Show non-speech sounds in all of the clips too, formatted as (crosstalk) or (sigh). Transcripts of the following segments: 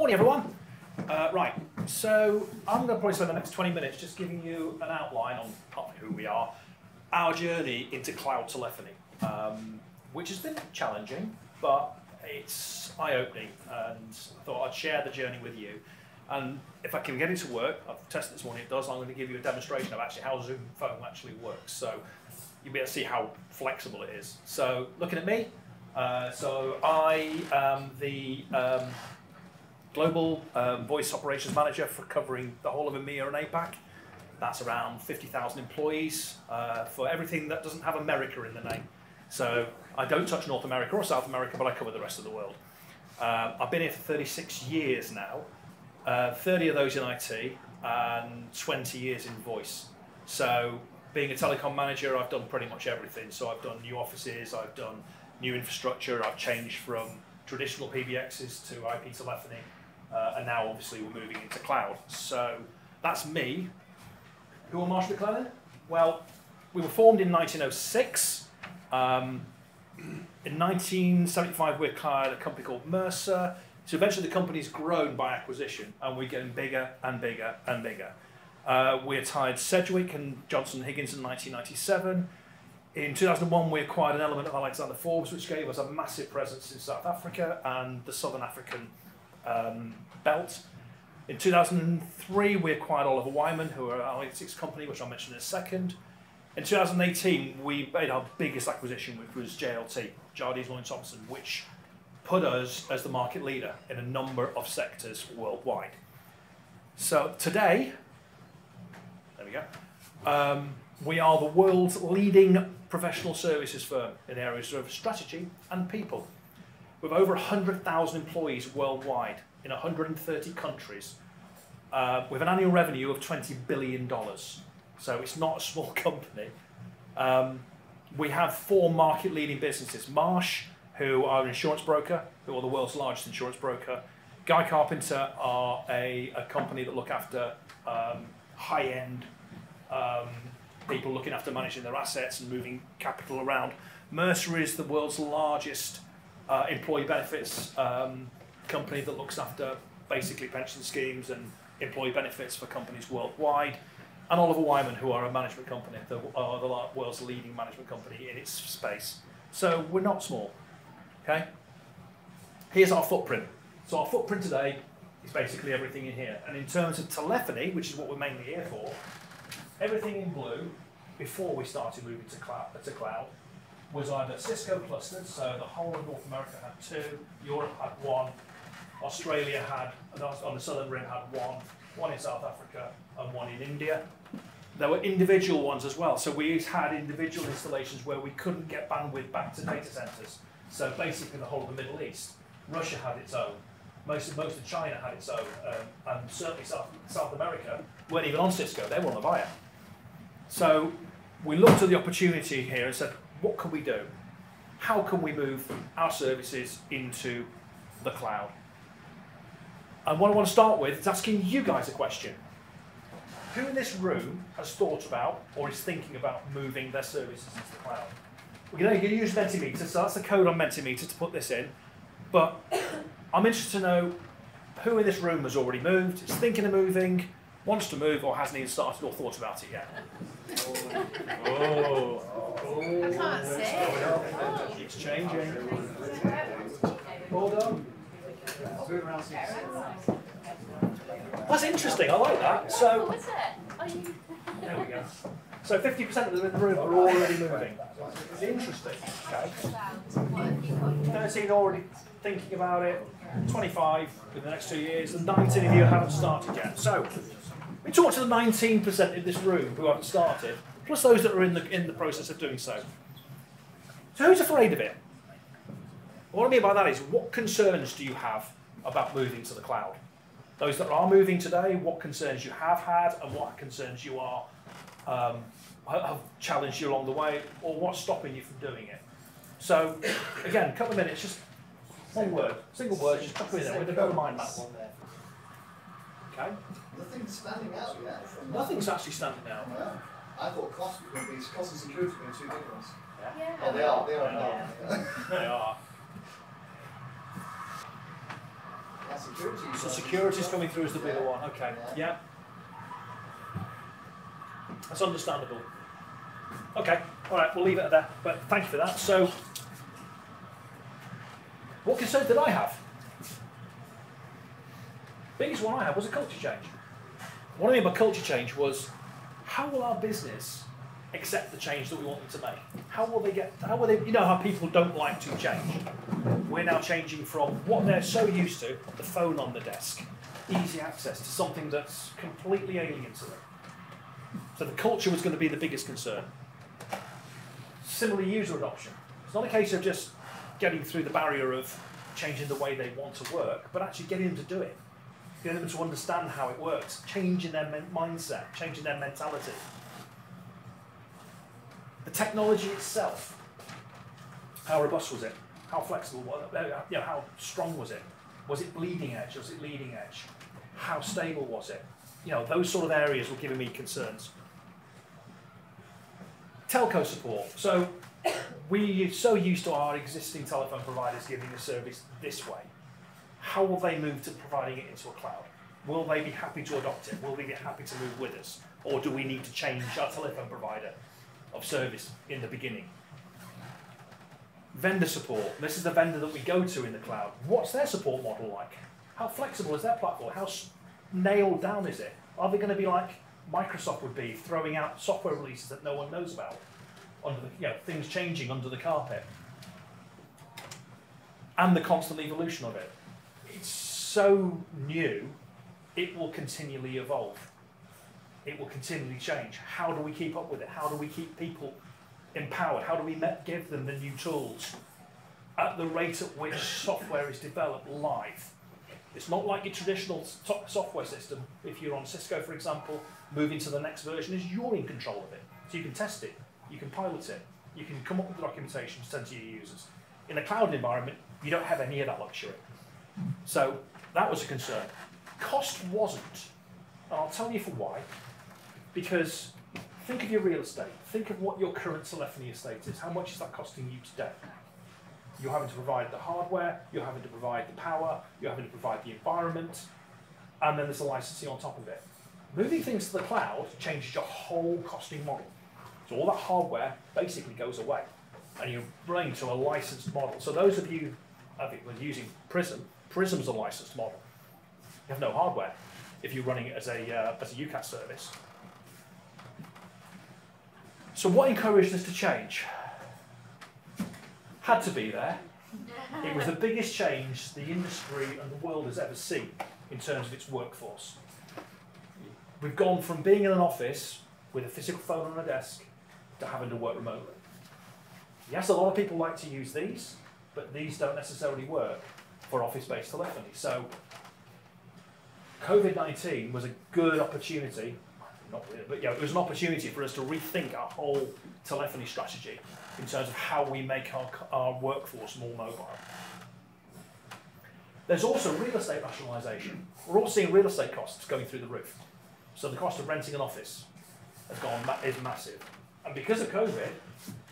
Morning, everyone. Uh, right, so I'm going to probably spend the next 20 minutes just giving you an outline on partly who we are, our journey into cloud telephony, um, which has been challenging, but it's eye-opening, and I thought I'd share the journey with you. And if I can get it to work, I've tested this morning, it does, I'm going to give you a demonstration of actually how Zoom Phone actually works. So you'll be able to see how flexible it is. So looking at me, uh, so I am the um, global um, voice operations manager for covering the whole of EMEA and APAC. That's around 50,000 employees uh, for everything that doesn't have America in the name. So I don't touch North America or South America, but I cover the rest of the world. Uh, I've been here for 36 years now, uh, 30 of those in IT and 20 years in voice. So being a telecom manager, I've done pretty much everything. So I've done new offices, I've done new infrastructure, I've changed from traditional PBXs to IP telephony, uh, and now obviously we're moving into cloud. So that's me. Who are Marsh McLennan? Well, we were formed in 1906. Um, in 1975, we acquired a company called Mercer. So eventually the company's grown by acquisition, and we're getting bigger and bigger and bigger. Uh, we acquired Sedgwick and Johnson Higgins in 1997. In 2001, we acquired an element of Alexander Forbes, which gave us a massive presence in South Africa and the Southern African um, belt. In 2003, we acquired Oliver Wyman, who are an analytics company, which I'll mention in a second. In 2018, we made our biggest acquisition, which was JLT, Jardines Lloyd Thompson, which put us as the market leader in a number of sectors worldwide. So today, there we go, um, we are the world's leading professional services firm in areas of strategy and people. With over 100,000 employees worldwide in 130 countries, uh, with an annual revenue of $20 billion. So it's not a small (laughs) company. Um, we have four market leading businesses Marsh, who are an insurance broker, who are the world's largest insurance broker. Guy Carpenter are a, a company that look after um, high end um, people looking after managing their assets and moving capital around. Mercer is the world's largest uh, employee benefits um, company that looks after basically pension schemes and employee benefits for companies worldwide. And Oliver Wyman, who are a management company, the, are the world's leading management company in its space. So we're not small. Okay? Here's our footprint. So our footprint today is basically everything in here. And in terms of telephony, which is what we're mainly here for, everything in blue before we started moving to cloud, to cloud was either Cisco clusters, so the whole of North America had two, Europe had one, Australia had, on the southern rim had one, one in South Africa and one in India. There were individual ones as well, so we had individual installations where we couldn't get bandwidth back to data centers. So basically the whole of the Middle East. Russia had its own. Most of, most of China had its own, um, and certainly South, South America weren't even on Cisco, they were on the Avaya. So we looked at the opportunity here and said, what can we do? How can we move our services into the cloud? And what I want to start with is asking you guys a question. Who in this room has thought about or is thinking about moving their services into the cloud? We're going to use Mentimeter, so that's the code on Mentimeter to put this in. But I'm interested to know who in this room has already moved, is thinking of moving, wants to move, or hasn't even started or thought about it yet. oh. oh. I can't see. It's changing. Hold on. That's interesting. I like that. So. What was it? There we go. So 50% of them in the room are already moving. It's interesting. Okay. 13 already thinking about it. 25 in the next two years, and 19 of you haven't started yet. So we talked to the 19% in this room who haven't started, plus those that are in the in the process of doing so. So who's afraid of it? What I mean by that is, what concerns do you have about moving to the cloud? Those that are moving today, what concerns you have had, and what concerns you are um, have challenged you along the way, or what's stopping you from doing it. So, again, a couple of minutes, just one word, single word, just it in there with a go mind there. Okay? Nothing's standing out yet. From Nothing's actually standing out. Yeah. I thought cost was going to be cost and security were two big ones. Yeah. Oh, they are. They are. Yeah. now. They are. (laughs) That's security. So security's coming through as the bigger one. Okay. Yeah. That's understandable. Okay. All right. We'll leave it at that. But thank you for that. So, what concern did I have? Biggest one I had was a culture change. What I mean by culture change was how will our business accept the change that we want them to make? How will they get? How will they? You know how people don't like to change. We're now changing from what they're so used to, the phone on the desk, easy access, to something that's completely alien to them. So the culture was going to be the biggest concern. Similarly, user adoption. It's not a case of just getting through the barrier of changing the way they want to work, but actually getting them to do it, getting them to understand how it works, changing their mindset, changing their mentality. The technology itself, how robust was it? How flexible was it? You know, how strong was it? Was it bleeding edge? Was it leading edge? How stable was it? You know, those sort of areas were giving me concerns. Telco support. So (coughs) we're so used to our existing telephone providers giving a service this way. How will they move to providing it into a cloud? Will they be happy to adopt it? Will they be happy to move with us? Or do we need to change our telephone provider of service in the beginning? Vendor support. This is the vendor that we go to in the cloud. What's their support model like? How flexible is their platform? How nailed down is it? Are they going to be like Microsoft would be, throwing out software releases that no one knows about, under the, you know, things changing under the carpet, and the constant evolution of it? It's so new, it will continually evolve. It will continually change. How do we keep up with it? How do we keep people empowered? How do we give them the new tools at the rate at which software is developed live? It's not like your traditional software system. If you're on Cisco, for example, moving to the next version is you're in control of it. So you can test it, you can pilot it, you can come up with the documentation to send to your users. In a cloud environment, you don't have any of that luxury. So that was a concern. Cost wasn't. And I'll tell you for why. Because think of your real estate. Think of what your current telephony estate is. How much is that costing you today? You're having to provide the hardware, you're having to provide the power, you're having to provide the environment, and then there's the licensing on top of it. Moving things to the cloud changes your whole costing model. So all that hardware basically goes away, and you're running to a licensed model. So those of you of it with using Prism, Prism's a licensed model. You have no hardware if you're running it as a uh, as a UCaaS service. So what encouraged us to change? Had to be there. It was the (laughs) biggest change the industry and the world has ever seen in terms of its workforce. We've gone from being in an office with a physical phone on a desk to having to work remotely. Yes, a lot of people like to use these, but these don't necessarily work for office-based telephony. So COVID-19 was a good opportunity, not really, but yeah, it was an opportunity for us to rethink our whole telephony strategy in terms of how we make our, our workforce more mobile. There's also real estate rationalisation. We're all seeing real estate costs going through the roof. So the cost of renting an office has gone ma- is massive. And because of COVID,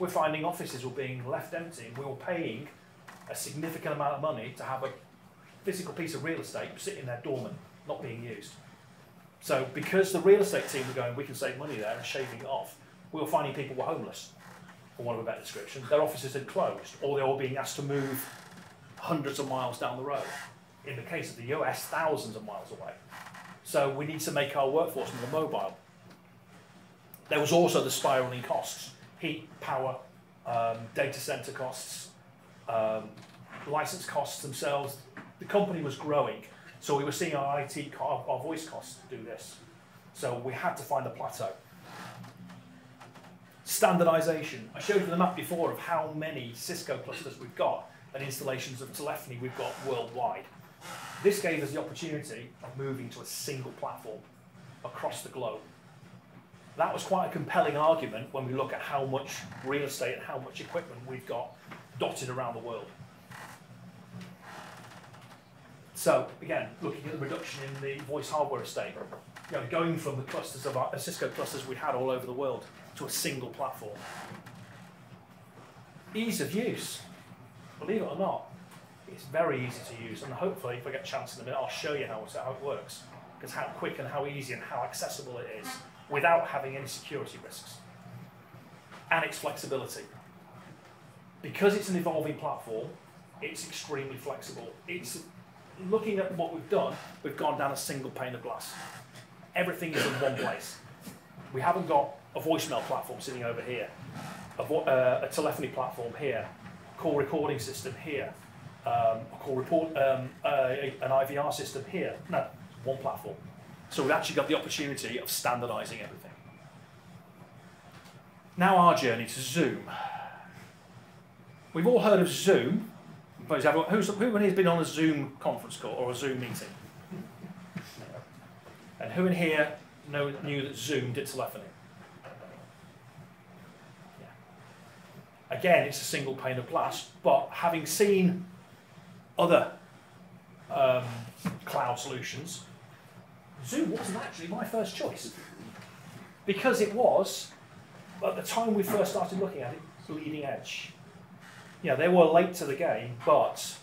we're finding offices were being left empty. And we were paying a significant amount of money to have a physical piece of real estate sitting there dormant, not being used. So because the real estate team were going, we can save money there and shaving it off, we were finding people were homeless, for want of a better description. Their offices had closed, or they were being asked to move hundreds of miles down the road. In the case of the US, thousands of miles away. So we need to make our workforce more mobile. There was also the spiralling costs heat, power, um, data center costs, um, license costs themselves. The company was growing, so we were seeing our IT, our, our voice costs do this. So we had to find a plateau. Standardization. I showed you the map before of how many Cisco clusters we've got and installations of telephony we've got worldwide. This gave us the opportunity of moving to a single platform across the globe. That was quite a compelling argument when we look at how much real estate and how much equipment we've got dotted around the world. So again, looking at the reduction in the voice hardware estate, you know, going from the clusters of our uh, Cisco clusters we had all over the world to a single platform. Ease of use, believe it or not, It's very easy to use, and hopefully, if I get a chance in a minute, I'll show you how, how it works. Because how quick and how easy and how accessible it is without having any security risks. And its flexibility. Because it's an evolving platform, it's extremely flexible. It's looking at what we've done, we've gone down a single pane of glass. Everything is in one place. We haven't got a voicemail platform sitting over here, a, uh, a telephony platform here, call recording system here, um, a call report, um, an IVR system here. No, one platform. So we've actually got the opportunity of standardising everything. Now our journey to Zoom. We've all heard of Zoom. Who's, who has been on a Zoom conference call or a Zoom meeting? And who in here know, knew that Zoom did telephony? Again, it's a single pane of glass, but having seen other um, cloud solutions, Zoom wasn't actually my first choice. Because it was, at the time we first started looking at it, leading edge. Yeah, they were late to the game, but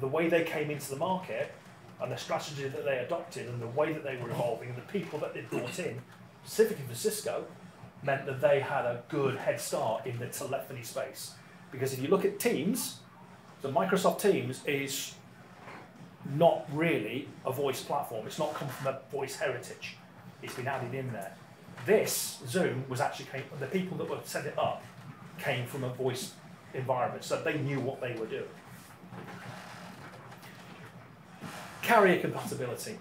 the way they came into the market and the strategy that they adopted and the way that they were evolving and the people that they brought in, specifically for Cisco, meant that they had a good head start in the telephony space. Because if you look at Teams, the Microsoft Teams is not really a voice platform. It's not come from a voice heritage. It's been added in there. This Zoom was actually came, the people that were set it up came from a voice environment, so they knew what they were doing. Carrier compatibility.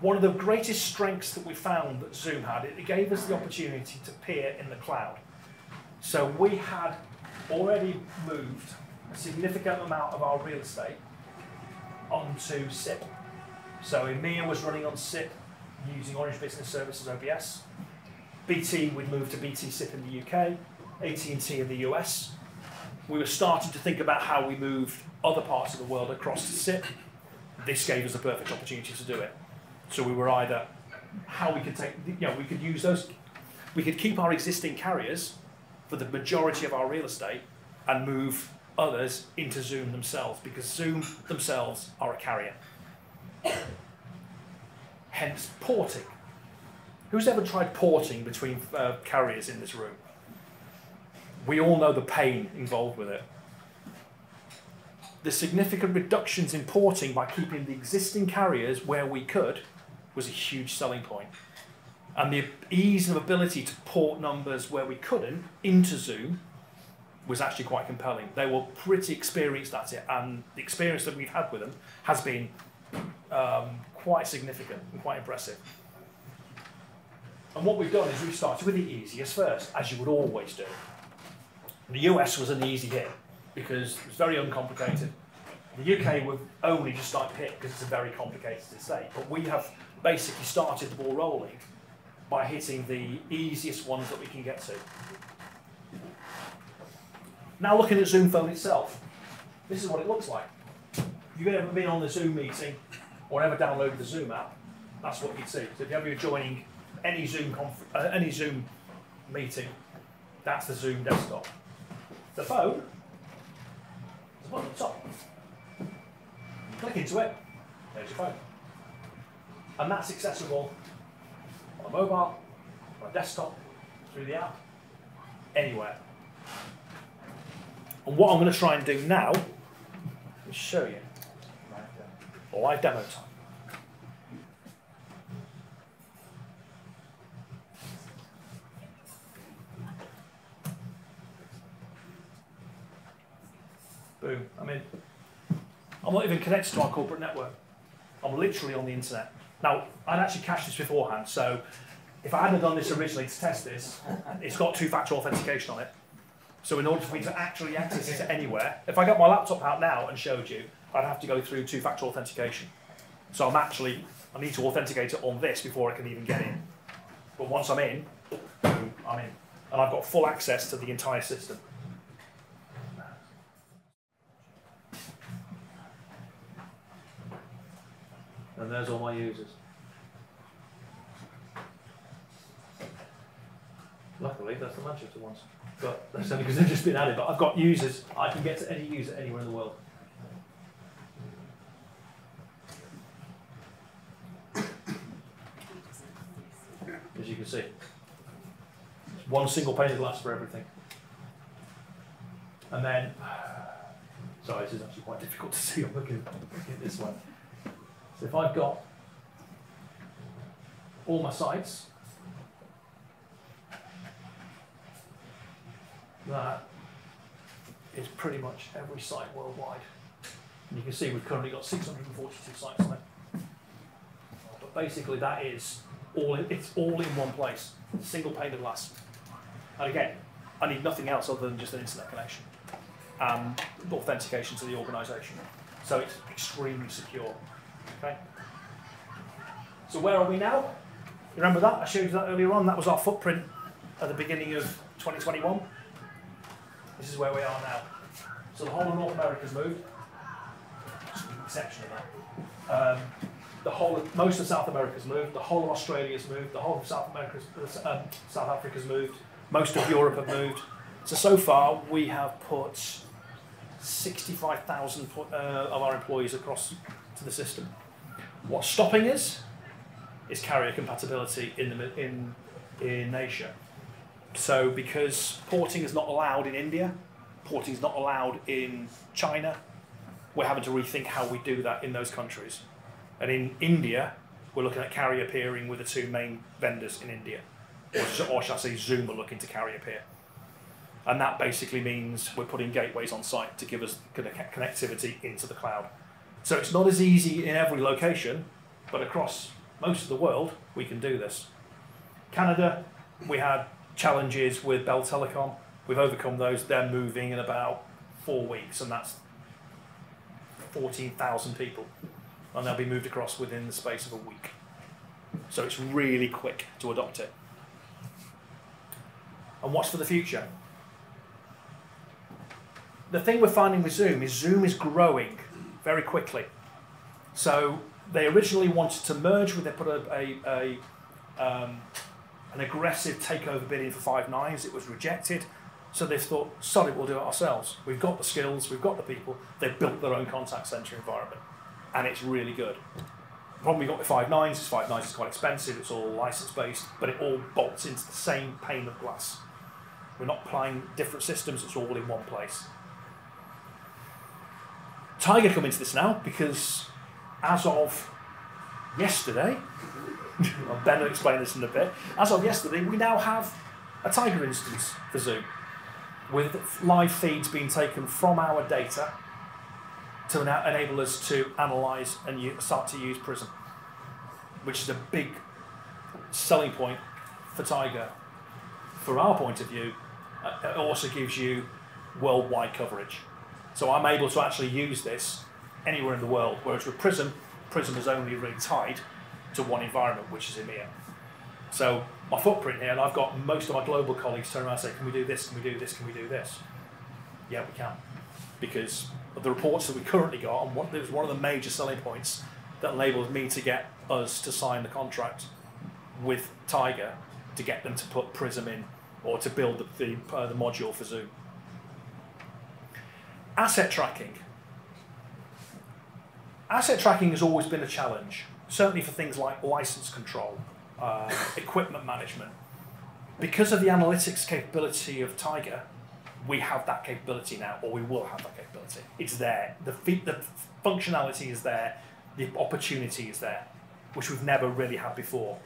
One of the greatest strengths that we found that Zoom had, it gave us the opportunity to peer in the cloud. So we had already moved a significant amount of our real estate onto SIP. So EMEA was running on SIP using Orange Business Services OBS. BT would move to BT SIP in the UK, AT&T in the US. We were starting to think about how we moved other parts of the world across to SIP. This gave us a perfect opportunity to do it. So we were either how we could take, you know, we could use those, we could keep our existing carriers for the majority of our real estate and move others into Zoom themselves because Zoom themselves are a carrier. Hence porting. Who's ever tried porting between uh, carriers in this room? We all know the pain involved with it. The significant reductions in porting by keeping the existing carriers where we could was a huge selling point. And the ease and ability to port numbers where we couldn't into Zoom was actually quite compelling. They were pretty experienced at it, and the experience that we've had with them has been um, quite significant and quite impressive. And what we've done is we've started with the easiest first, as you would always do. The US was an easy hit because it was very uncomplicated. The UK would only just start hit because it's a very complicated estate. But we have basically started the ball rolling by hitting the easiest ones that we can get to. Now looking at Zoom Phone itself, this is what it looks like. If you've ever been on the Zoom meeting or ever downloaded the Zoom app, that's what you'd see. So if you're ever joining any Zoom uh, any Zoom meeting, that's the Zoom desktop. The phone, a button at the top. You click into it, there's your phone. And that's accessible on a mobile, on a desktop, through the app, anywhere. And what I'm going to try and do now is show you live demo time. Boom, I'm in. I'm not even connected to our corporate network. I'm literally on the internet. Now, I'd actually cached this beforehand, so if I hadn't done this originally to test this, it's got two-factor authentication on it. So in order for me to actually access it anywhere, if I got my laptop out now and showed you, I'd have to go through two-factor authentication. So I'm actually, I need to authenticate it on this before I can even get in. But once I'm in, I'm in. And I've got full access to the entire system. And there's all my users. Luckily, that's the Manchester ones. But that's only because they've just been added. But I've got users. I can get to any user anywhere in the world. As you can see. It's one single pane of glass for everything. And then, (sighs) sorry, this is actually quite difficult to see. I'm looking, looking at this one. So if I've got all my sites, that is pretty much every site worldwide. And you can see we've currently got 642 sites on it. But basically that is all, in, it's all in one place, single pane of glass. And again, I need nothing else other than just an internet connection and authentication to the organisation. So it's extremely secure. Okay. So where are we now? You remember that? I showed you that earlier on. That was our footprint at the beginning of 2021. This is where we are now. So the whole of North America's moved, with the exception of that. Um, the whole of, most of South America's moved. The whole of Australia's moved. The whole of South America's um, South Africa's moved. Most of Europe have moved. So so far we have put 65,000 uh, of our employees across to the system. What's stopping us is carrier compatibility in the in in Asia. So because porting is not allowed in India, porting is not allowed in China, we're having to rethink how we do that in those countries. And in India, we're looking at carrier peering with the two main vendors in India, or, or shall I say Zoom are looking to carrier peer. And that basically means we're putting gateways on site to give us connectivity into the cloud. So it's not as easy in every location, but across most of the world, we can do this. Canada, we had challenges with Bell Telecom. We've overcome those. They're moving in about four weeks, and that's 14,000 people. And they'll be moved across within the space of a week. So it's really quick to adopt it. And what's for the future? The thing we're finding with Zoom is Zoom is growing very quickly. So they originally wanted to merge with, they put a, a, a um, an aggressive takeover bid in for five nines. It was rejected. So they thought, sorry, we'll do it ourselves. We've got the skills, we've got the people. They've built their own contact center environment, and it's really good. The problem we got with five nines is five nines is quite expensive. It's all license based, but it all bolts into the same pane of glass. We're not applying different systems. It's all in one place. Tiger come into this now because as of yesterday, (laughs) Ben will explain this in a bit. As of yesterday, we now have a Tiger instance for Zoom with live feeds being taken from our data to enable us to analyze and start to use Prism, which is a big selling point for Tiger. From our point of view, uh, it also gives you worldwide coverage. So I'm able to actually use this anywhere in the world, whereas with Prism, Prism is only really tied to one environment, which is EMEA. So my footprint here, and I've got most of my global colleagues turn around and say, can we do this, can we do this, can we do this? Yeah, we can. Because of the reports that we currently got, and what, it was one of the major selling points that enabled me to get us to sign the contract with Tiger to get them to put Prism in or to build the, the, uh, the module for Zoom. Asset tracking. Asset tracking has always been a challenge, certainly for things like license control, uh, (laughs) equipment management. Because of the analytics capability of Tiger, we have that capability now, or we will have that capability. It's there. The, the functionality is there. The opportunity is there, which we've never really had before.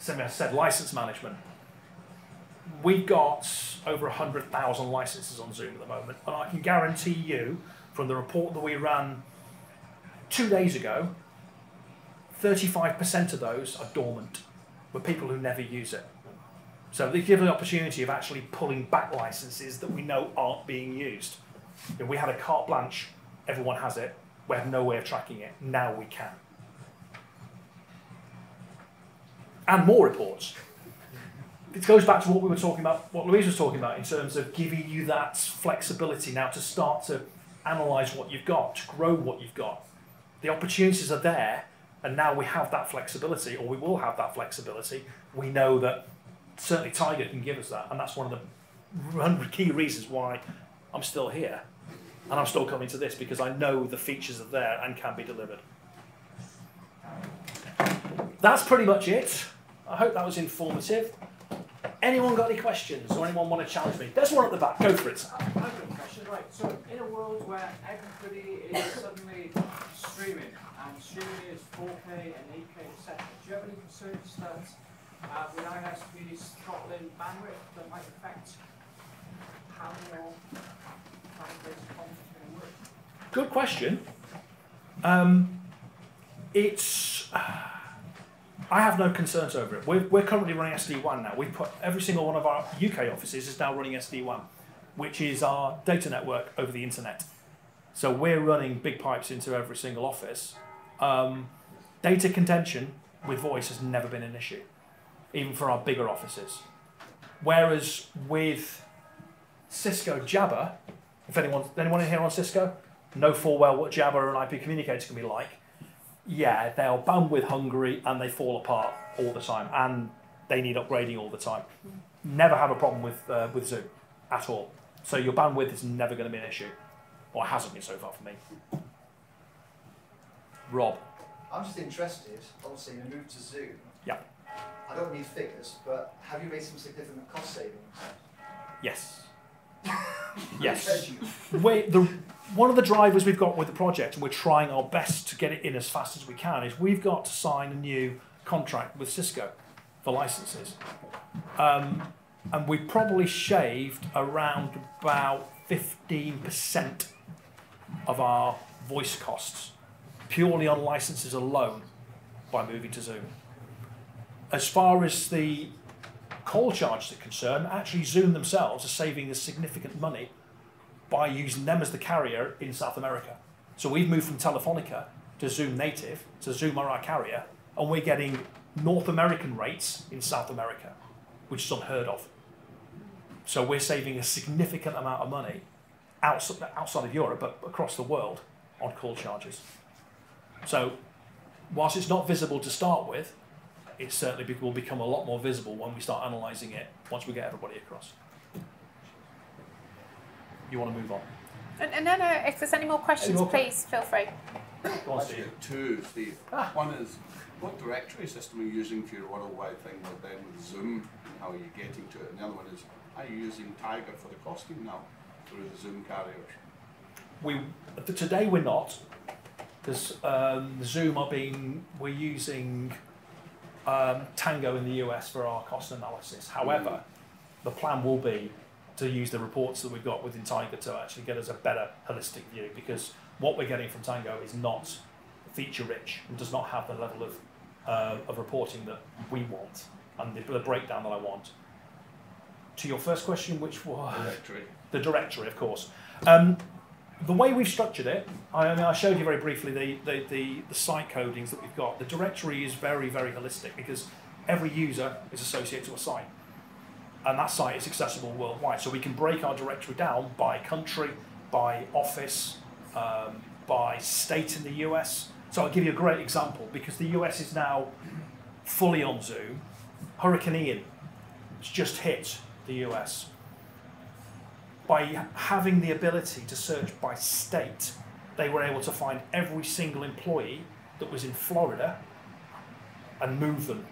As I said, license management. We've got over 100,000 licenses on Zoom at the moment, and I can guarantee you from the report that we ran two days ago, 35% of those are dormant, with people who never use it. So they give the opportunity of actually pulling back licenses that we know aren't being used. If we had a carte blanche, everyone has it, we have no way of tracking it. Now we can. And more reports. It goes back to what we were talking about, what Louise was talking about in terms of giving you that flexibility now to start to analyse what you've got, to grow what you've got. The opportunities are there, and now we have that flexibility, or we will have that flexibility. We know that certainly Tiger can give us that, and that's one of the key reasons why I'm still here, and I'm still coming to this because I know the features are there and can be delivered. That's pretty much it. I hope that was informative. Anyone got any questions or anyone want to challenge me? There's one at the back. Go for it. I've got a question. Right, so in a world where everybody is suddenly streaming, and streaming is 4K and 8K, etc., do you have any concerns that uh, with ISP's throttling bandwidth that might affect how your content is going to work? Good question. Um, it's. I have no concerns over it. We're, we're currently running SD-WAN now. We've put every single one of our UK offices is now running SD-WAN, which is our data network over the internet. So we're running big pipes into every single office. Um, data contention with voice has never been an issue, even for our bigger offices. Whereas with Cisco Jabber, if anyone anyone in here on Cisco, know full well what Jabber and IP communicator can be like. Yeah, they're bandwidth Hungary and they fall apart all the time, and they need upgrading all the time. Never have a problem with uh, with Zoom at all. So your bandwidth is never going to be an issue, or hasn't been so far for me. Rob, I'm just interested, obviously, you moved to Zoom. Yeah. I don't need figures, but have you made some significant cost savings? yes, (laughs) yes. we the one of the drivers we've got with the project, and we're trying our best to get it in as fast as we can, is we've got to sign a new contract with Cisco for licenses. Um, and we probably shaved around about 15% of our voice costs purely on licenses alone by moving to Zoom. As far as the call charges are concerned, actually Zoom themselves are saving us significant money by using them as the carrier in South America. So we've moved from Telefonica to Zoom native, to Zoom are our carrier, and we're getting North American rates in South America, which is unheard of. So we're saving a significant amount of money outside, outside of Europe, but across the world on call charges. So whilst it's not visible to start with, it certainly be- will become a lot more visible when we start analysing it once we get everybody across. You want to move on? And, and no, no, if there's any more questions, more que- please feel free. Go on, Steve. two, Steve. Ah. One is, what directory system are you using for your worldwide thing with then with Zoom? and How are you getting to it? And the other one is, are you using Tiger for the costing now through the Zoom carriers? We th- today we're not because um, Zoom are being we're using um, Tangoe in the US for our cost analysis. However, the plan will be to use the reports that we've got within Tiger to actually get us a better holistic view because what we're getting from Tangoe is not feature rich and does not have the level of uh, of reporting that we want and the, the breakdown that I want. To your first question, which was Directory. the directory, of course. Um, the way we've structured it, I, mean, I showed you very briefly the, the, the, the site codings that we've got. The directory is very, very holistic because every user is associated to a site. And that site is accessible worldwide. So we can break our directory down by country, by office, um, by state in the US. So I'll give you a great example because the US is now fully on Zoom. Hurricane Ian has just hit the US by having the ability to search by state, they were able to find every single employee that was in Florida and move them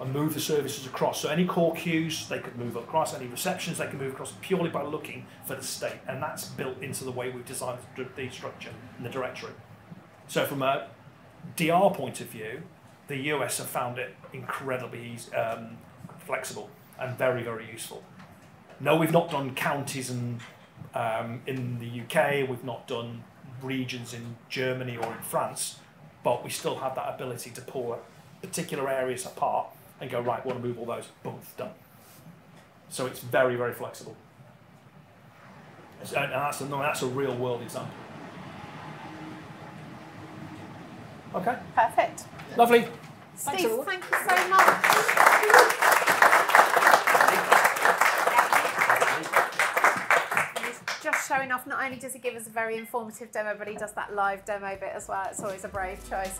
and move the services across. So any core queues they could move across, any receptions they could move across purely by looking for the state, and that's built into the way we've designed the structure and the directory. So from a DR point of view, the US have found it incredibly um, flexible and very very useful. No, we've not done counties and um, in the UK. We've not done regions in Germany or in France, but we still have that ability to pull particular areas apart and go right. Want to move all those? Boom, done. So it's very very flexible. And that's a, that's a real world example. Okay, Perfect. lovely. Steve, thank you so much. Showing off, not only does he give us a very informative demo, but he does that live demo bit as well. It's always a brave choice.